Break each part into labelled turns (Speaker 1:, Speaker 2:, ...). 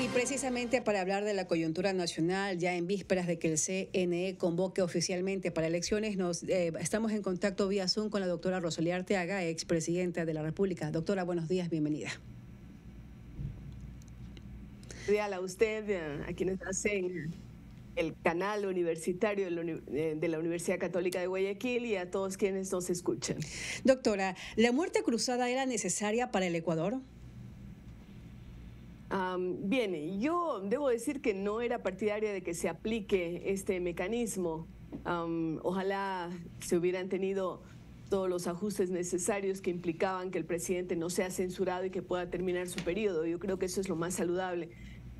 Speaker 1: Y precisamente para hablar de la coyuntura nacional, ya en vísperas de que el CNE convoque oficialmente para elecciones, nos eh, estamos en contacto vía Zoom con la doctora Rosalía Arteaga, expresidenta de la República. Doctora, buenos días, bienvenida.
Speaker 2: A usted, eh, a quienes hacen el canal universitario eh, de la Universidad Católica de Guayaquil y a todos quienes nos escuchan.
Speaker 1: Doctora, ¿la muerte cruzada era necesaria para el Ecuador?
Speaker 2: Bien, yo debo decir que no era partidaria de que se aplique este mecanismo. ojalá se hubieran tenido todos los ajustes necesarios que implicaban que el presidente no sea censurado y que pueda terminar su periodo. Yo creo que eso es lo más saludable.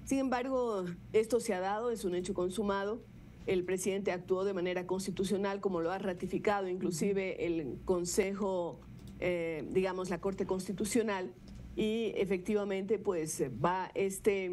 Speaker 2: Sin embargo, esto se ha dado, es un hecho consumado. El presidente actuó de manera constitucional, como lo ha ratificado inclusive el Consejo, eh, digamos, la Corte Constitucional y efectivamente pues va este,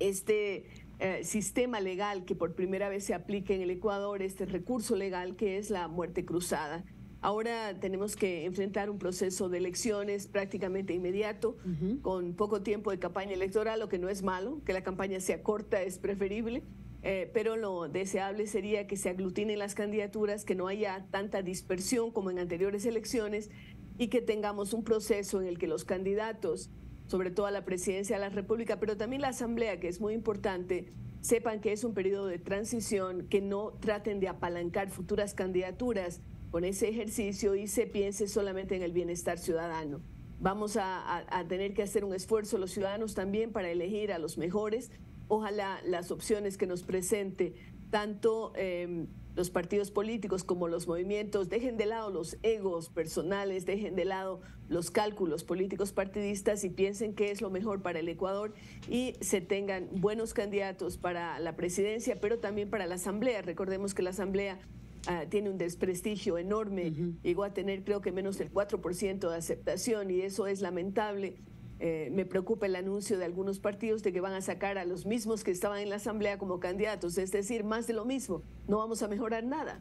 Speaker 2: este eh, sistema legal que por primera vez se aplica en el Ecuador, este recurso legal que es la muerte cruzada. Ahora tenemos que enfrentar un proceso de elecciones prácticamente inmediato, con poco tiempo de campaña electoral, lo que no es malo, que la campaña sea corta es preferible, eh, pero lo deseable sería que se aglutinen las candidaturas, que no haya tanta dispersión como en anteriores elecciones y que tengamos un proceso en el que los candidatos, sobre todo a la presidencia de la República, pero también la Asamblea, que es muy importante, sepan que es un periodo de transición, que no traten de apalancar futuras candidaturas con ese ejercicio y se piense solamente en el bienestar ciudadano. Vamos a, tener que hacer un esfuerzo los ciudadanos también para elegir a los mejores. Ojalá las opciones que nos presente tanto... Em, los partidos políticos como los movimientos dejen de lado los egos personales, dejen de lado los cálculos políticos partidistas y piensen qué es lo mejor para el Ecuador y se tengan buenos candidatos para la presidencia, pero también para la Asamblea. Recordemos que la Asamblea ah, tiene un desprestigio enorme, llegó a tener creo que menos del 4% de aceptación y eso es lamentable eh, me preocupa el anuncio de algunos partidos de que van a sacar a los mismos que estaban en la Asamblea como candidatos, es decir, más de lo mismo. No vamos a mejorar nada.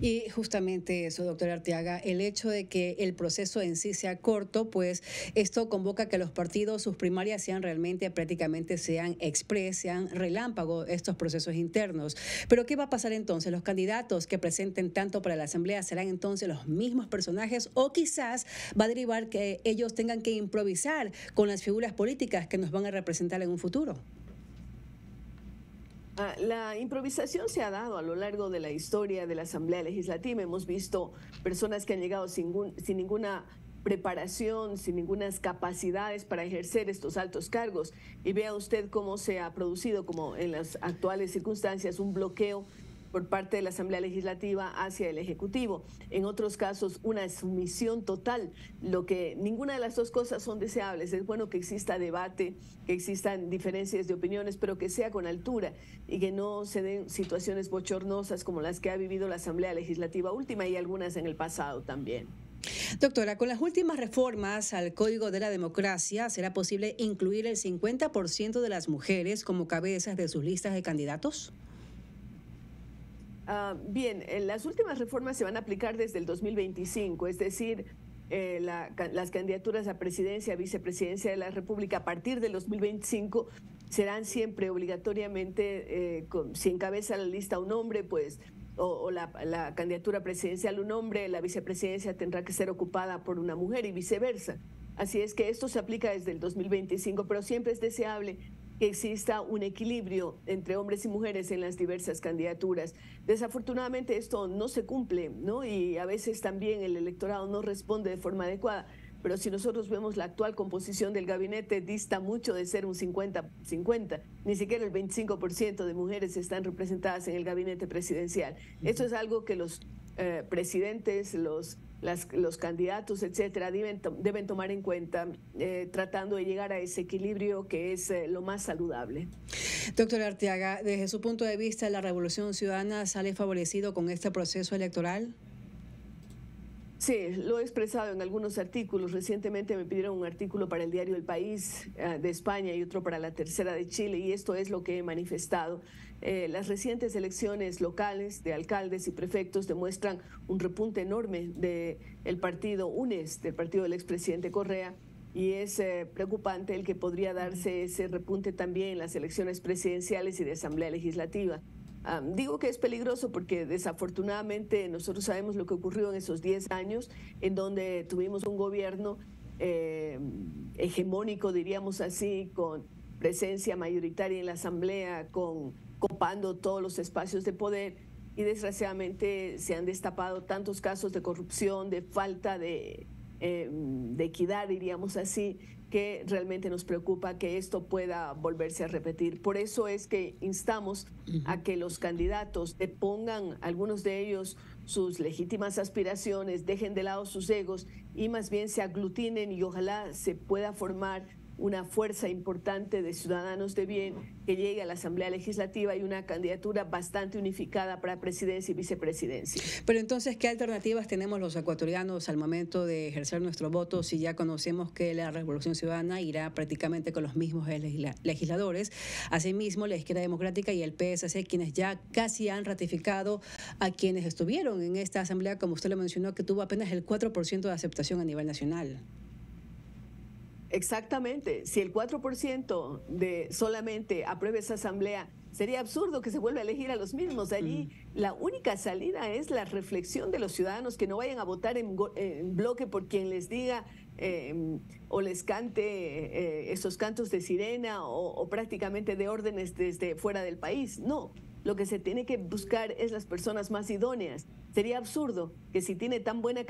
Speaker 1: Y justamente eso, doctor Arteaga, el hecho de que el proceso en sí sea corto, pues esto convoca que los partidos, sus primarias sean realmente, prácticamente sean express, sean relámpago estos procesos internos. Pero ¿qué va a pasar entonces? ¿Los candidatos que presenten tanto para la Asamblea serán entonces los mismos personajes o quizás va a derivar que ellos tengan que improvisar con las figuras políticas que nos van a representar en un futuro?
Speaker 2: Ah, la improvisación se ha dado a lo largo de la historia de la Asamblea Legislativa. Hemos visto personas que han llegado sin, ninguna preparación, sin ninguna capacidades para ejercer estos altos cargos. Y vea usted cómo se ha producido, como en las actuales circunstancias, un bloqueo por parte de la Asamblea Legislativa hacia el Ejecutivo. En otros casos, una sumisión total, lo que ninguna de las dos cosas son deseables. Es bueno que exista debate, que existan diferencias de opiniones, pero que sea con altura y que no se den situaciones bochornosas como las que ha vivido la Asamblea Legislativa última y algunas en el pasado también.
Speaker 1: Doctora, con las últimas reformas al Código de la Democracia, ¿será posible incluir el 50% de las mujeres como cabezas de sus listas de candidatos?
Speaker 2: Ah, bien, eh, las últimas reformas se van a aplicar desde el 2025, es decir, eh, las candidaturas a presidencia, vicepresidencia de la República a partir del 2025 serán siempre obligatoriamente, eh, si encabeza la lista un hombre, pues, o, la, la, candidatura presidencial un hombre, la vicepresidencia tendrá que ser ocupada por una mujer y viceversa. Así es que esto se aplica desde el 2025, pero siempre es deseable que exista un equilibrio entre hombres y mujeres en las diversas candidaturas. Desafortunadamente esto no se cumple, ¿no? Y a veces también el electorado no responde de forma adecuada. Pero si nosotros vemos la actual composición del gabinete, dista mucho de ser un 50-50. Ni siquiera el 25% de mujeres están representadas en el gabinete presidencial. Esto es algo que los eh, presidentes, los los candidatos, etcétera, deben, deben tomar en cuenta eh, tratando de llegar a ese equilibrio que es eh, lo más saludable.
Speaker 1: Doctor Arteaga, desde su punto de vista, ¿la Revolución Ciudadana sale favorecido con este proceso electoral?
Speaker 2: Sí, lo he expresado en algunos artículos. Recientemente me pidieron un artículo para el diario El País eh, de España y otro para la Tercera de Chile y esto es lo que he manifestado. Eh, las recientes elecciones locales de alcaldes y prefectos demuestran un repunte enorme del partido UNES, del partido del expresidente Correa, y es eh, preocupante el que podría darse ese repunte también en las elecciones presidenciales y de Asamblea Legislativa. digo que es peligroso porque desafortunadamente nosotros sabemos lo que ocurrió en esos 10 años, en donde tuvimos un gobierno eh, hegemónico, diríamos así, con presencia mayoritaria en la Asamblea, con copando todos los espacios de poder y desgraciadamente se han destapado tantos casos de corrupción, de falta de, eh, de equidad, diríamos así, que realmente nos preocupa que esto pueda volverse a repetir. Por eso es que instamos a que los candidatos pongan, algunos de ellos, sus legítimas aspiraciones, dejen de lado sus egos y más bien se aglutinen y ojalá se pueda formar una fuerza importante de ciudadanos de bien que llegue a la Asamblea Legislativa y una candidatura bastante unificada para presidencia y vicepresidencia.
Speaker 1: Pero entonces, ¿qué alternativas tenemos los ecuatorianos al momento de ejercer nuestro voto si ya conocemos que la Revolución Ciudadana irá prácticamente con los mismos legisladores? Asimismo, la izquierda democrática y el PSC, quienes ya casi han ratificado a quienes estuvieron en esta Asamblea, como usted lo mencionó, que tuvo apenas el 4% de aceptación a nivel nacional.
Speaker 2: Exactamente. Si el 4% de solamente apruebe esa asamblea, sería absurdo que se vuelva a elegir a los mismos. Allí mm. la única salida es la reflexión de los ciudadanos que no vayan a votar en, bloque por quien les diga em, o les cante eh, esos cantos de sirena o prácticamente de órdenes desde fuera del país. No, lo que se tiene que buscar es las personas más idóneas. Sería absurdo que si tiene tan, buena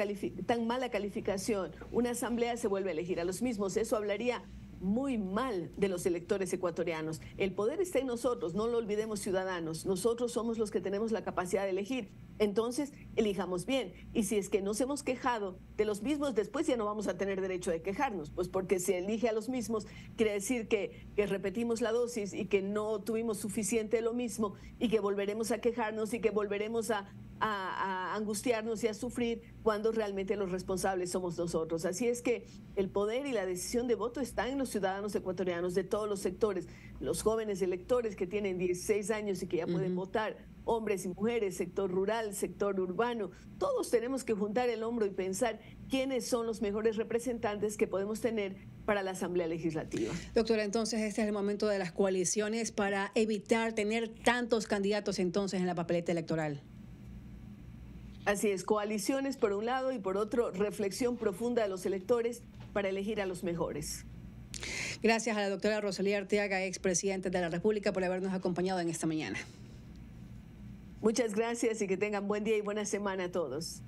Speaker 2: tan mala calificación, una asamblea se vuelve a elegir a los mismos. Eso hablaría muy mal de los electores ecuatorianos. El poder está en nosotros, no lo olvidemos ciudadanos. Nosotros somos los que tenemos la capacidad de elegir. Entonces, elijamos bien. Y si es que nos hemos quejado de los mismos, después ya no vamos a tener derecho de quejarnos, pues porque si elige a los mismos, quiere decir que, que repetimos la dosis y que no tuvimos suficiente de lo mismo y que volveremos a quejarnos y que volveremos a, a, angustiarnos y a sufrir cuando realmente los responsables somos nosotros. Así es que el poder y la decisión de voto están en los ciudadanos ecuatorianos de todos los sectores, los jóvenes electores que tienen 16 años y que ya pueden votar, hombres y mujeres, sector rural, sector urbano, todos tenemos que juntar el hombro y pensar quiénes son los mejores representantes que podemos tener para la Asamblea Legislativa.
Speaker 1: Doctora, entonces este es el momento de las coaliciones para evitar tener tantos candidatos entonces en la papeleta electoral.
Speaker 2: Así es, coaliciones por un lado y por otro, reflexión profunda de los electores para elegir a los mejores.
Speaker 1: Gracias a la doctora Rosalía Arteaga, expresidente de la República, por habernos acompañado en esta mañana.
Speaker 2: Muchas gracias y que tengan buen día y buena semana a todos.